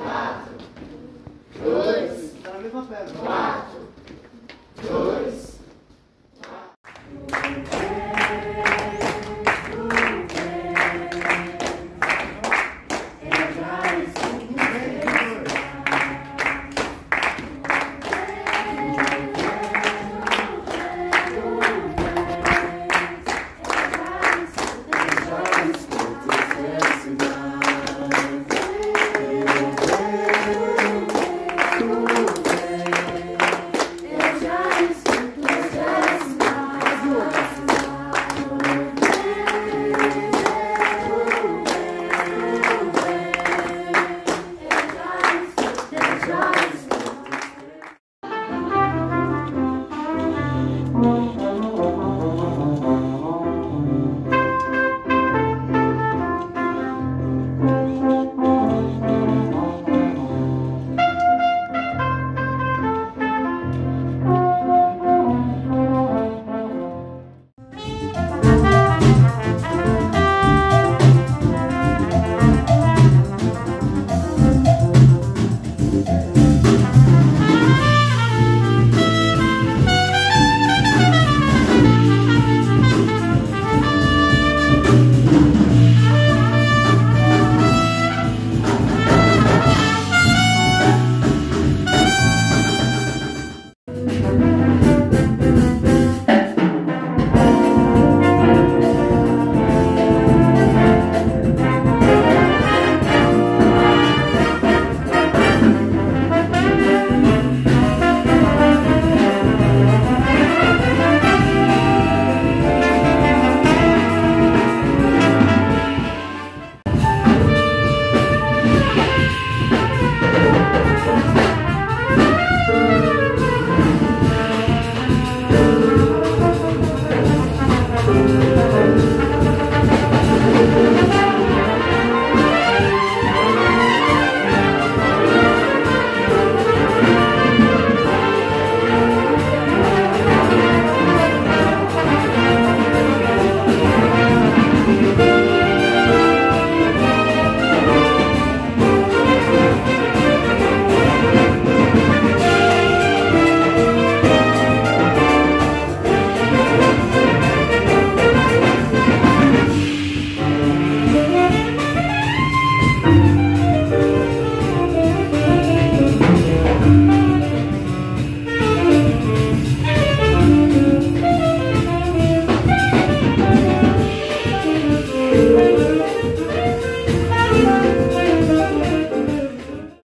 quatro. dois, quatro, dois,